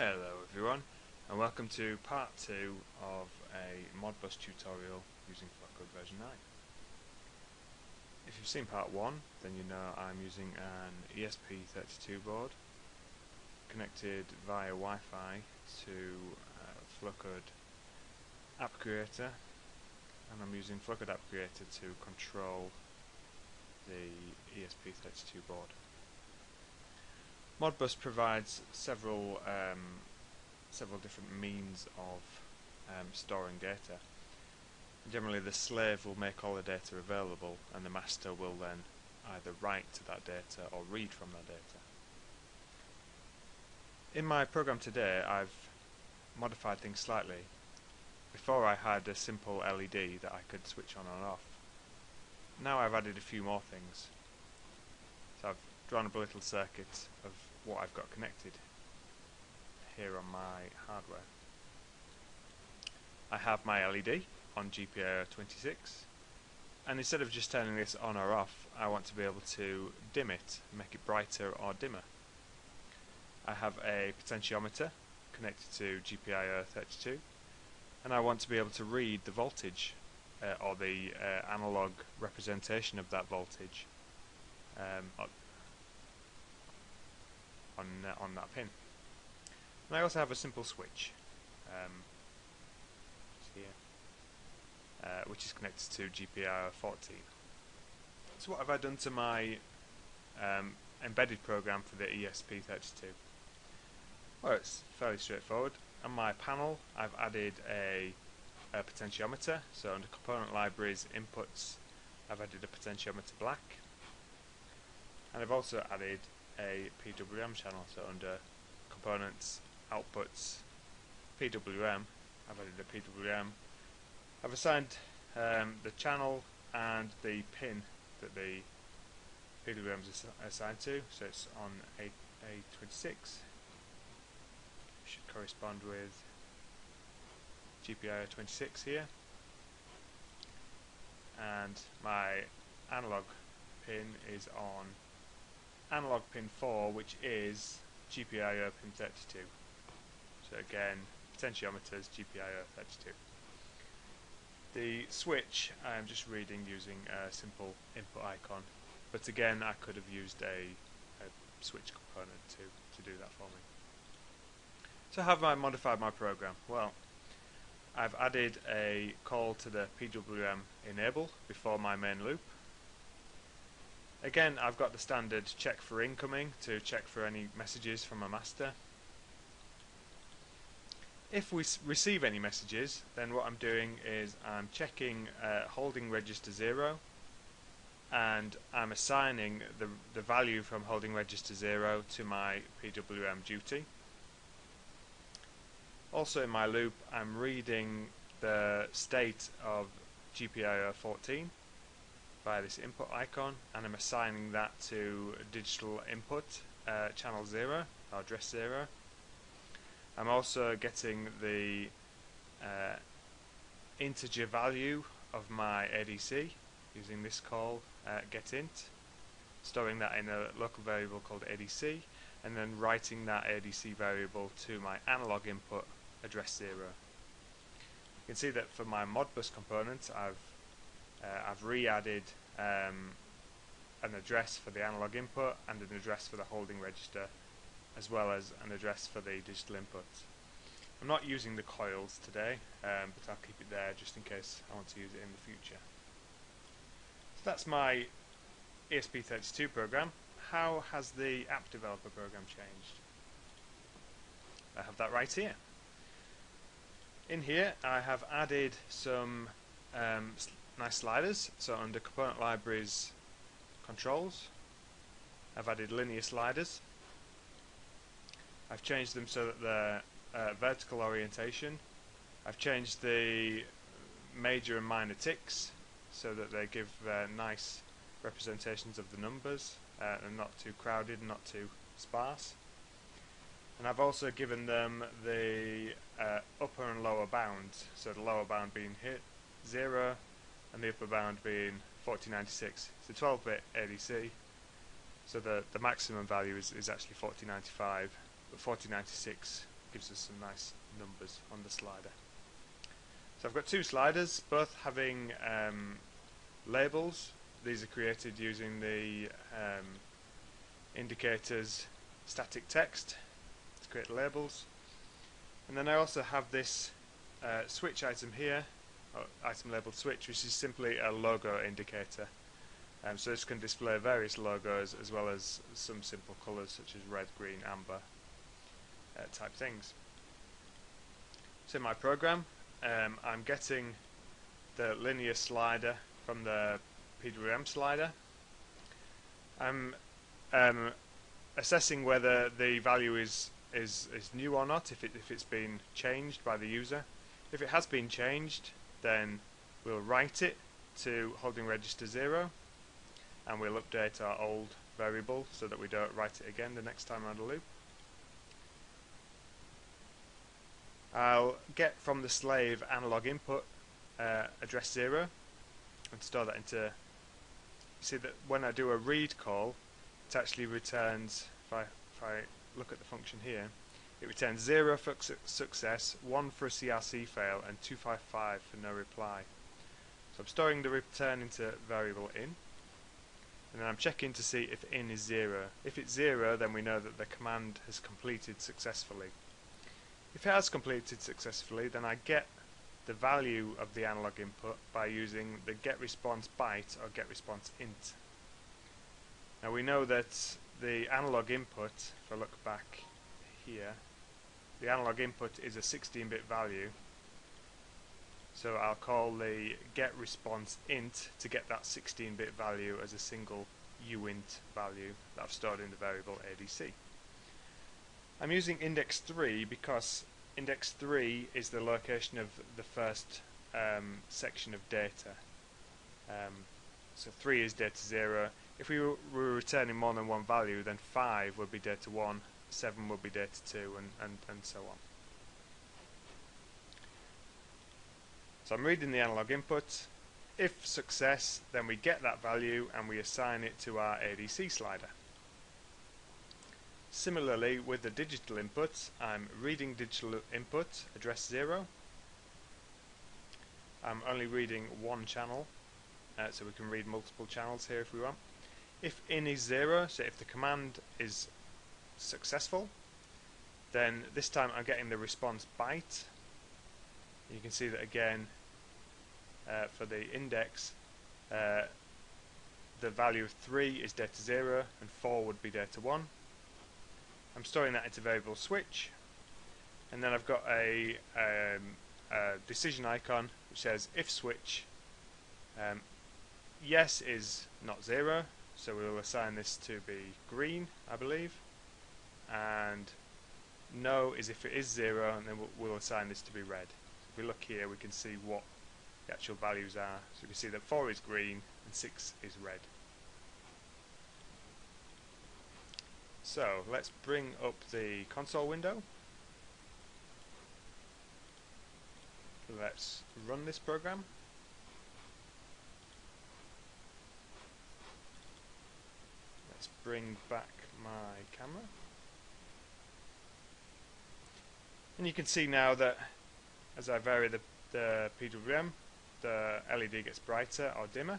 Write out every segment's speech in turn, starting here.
Hello everyone and welcome to part 2 of a Modbus tutorial using Flowcode version 9. If you've seen part 1 then you know I'm using an ESP32 board connected via Wi-Fi to uh, Flowcode App Creator and I'm using Flowcode App Creator to control the ESP32 board. Modbus provides several um, several different means of um, storing data. Generally the slave will make all the data available and the master will then either write to that data or read from that data. In my program today I've modified things slightly. Before I had a simple LED that I could switch on and off. Now I've added a few more things. So I've drawn up a little circuit of what I've got connected here on my hardware. I have my LED on GPIO26 and instead of just turning this on or off I want to be able to dim it, make it brighter or dimmer. I have a potentiometer connected to GPIO32 and I want to be able to read the voltage uh, or the uh, analog representation of that voltage um, on uh, on that pin. And I also have a simple switch um, here, uh, which is connected to GPIO 14. So what have I done to my um, embedded program for the ESP32? Well, it's fairly straightforward. On my panel, I've added a, a potentiometer. So under component libraries inputs, I've added a potentiometer black, and I've also added a PWM channel. So under components, outputs, PWM, I've added a PWM. I've assigned um, the channel and the pin that the PWM is assigned to. So it's on A A26. Should correspond with GPIO 26 here. And my analog pin is on analog pin 4 which is GPIO pin 32 so again potentiometers GPIO 32 the switch I am just reading using a simple input icon. But again I could have used a, a switch component to, to do that for me. So how have I modified my program? Well I've added a call to the PWM enable before my main loop Again, I've got the standard check for incoming to check for any messages from a master. If we receive any messages, then what I'm doing is I'm checking uh, holding register 0 and I'm assigning the, the value from holding register 0 to my PWM duty. Also in my loop I'm reading the state of GPIO 14 via this input icon and I'm assigning that to digital input uh, channel 0 or address 0 I'm also getting the uh, integer value of my ADC using this call uh, getInt storing that in a local variable called ADC and then writing that ADC variable to my analog input address 0 you can see that for my Modbus component I've uh, I've re-added um, an address for the analog input and an address for the holding register as well as an address for the digital input. I'm not using the coils today um, but I'll keep it there just in case I want to use it in the future. So that's my ESP32 program. How has the app developer program changed? I have that right here. In here I have added some um, nice sliders. So under component libraries controls, I've added linear sliders. I've changed them so that they're uh, vertical orientation. I've changed the major and minor ticks so that they give uh, nice representations of the numbers uh, and not too crowded not too sparse. And I've also given them the uh, upper and lower bounds, so the lower bound being hit 0, and the upper bound being 4096. It's a 12-bit ADC, so the, the maximum value is, is actually 4095, but 4096 gives us some nice numbers on the slider. So I've got two sliders, both having um, labels. These are created using the um, indicators static text to create labels. And then I also have this uh, switch item here, item labeled switch, which is simply a logo indicator. Um, so this can display various logos as well as some simple colours such as red, green, amber uh, type things. So in my program um, I'm getting the linear slider from the PWM slider. I'm um, assessing whether the value is, is, is new or not, if, it, if it's been changed by the user. If it has been changed, then we'll write it to holding register 0 and we'll update our old variable so that we don't write it again the next time around the loop. I'll get from the slave analog input uh, address 0 and store that into see that when I do a read call it actually returns if I, if I look at the function here it returns 0 for su success, 1 for a CRC fail and 255 for no reply. So I'm storing the return into variable in. And then I'm checking to see if in is 0 if it's 0 then we know that the command has completed successfully. If it has completed successfully, then I get the value of the analog input by using the getResponse byte or getResponse int. Now we know that the analog input, if I look back here, the analog input is a 16-bit value. So I'll call the getResponse int to get that 16-bit value as a single uint value that I've stored in the variable ADC. I'm using index 3 because index 3 is the location of the first um, section of data. Um, so 3 is data 0. If we were, returning more than one value, then 5 would be data 1, 7 will be data 2, and, and, and so on. So I'm reading the analog input. If success, then we get that value and we assign it to our ADC slider. Similarly, with the digital input, I'm reading digital input, address 0. I'm only reading one channel, uh, so we can read multiple channels here if we want. If in is 0, so if the command is successful, then this time I'm getting the response byte. You can see that again uh, for the index, uh, the value of 3 is data 0 and 4 would be data 1. I'm storing that into variable switch and then I've got a, um, a decision icon which says if switch um, yes is not zero so we'll assign this to be green I believe and no is if it is zero and then we'll, we'll assign this to be red so if we look here we can see what the actual values are so we can see that 4 is green and 6 is red So let's bring up the console window. Let's run this program. Let's bring back my camera. And you can see now that as I vary the, the PWM, the LED gets brighter or dimmer.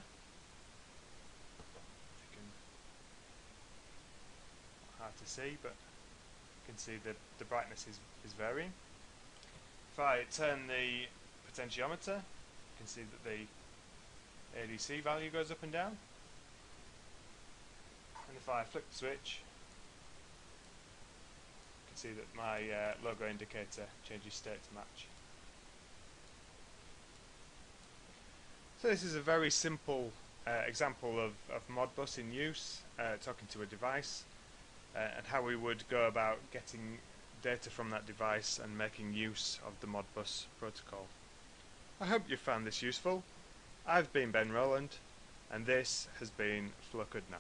hard to see, but you can see that the brightness is, is varying. If I turn the potentiometer, you can see that the ADC value goes up and down. And if I flip the switch, see that my uh, logo indicator changes state to match. So this is a very simple uh, example of, of Modbus in use, uh, talking to a device uh, and how we would go about getting data from that device and making use of the Modbus protocol. I hope you found this useful. I've been Ben Rowland and this has been Flowcode 9.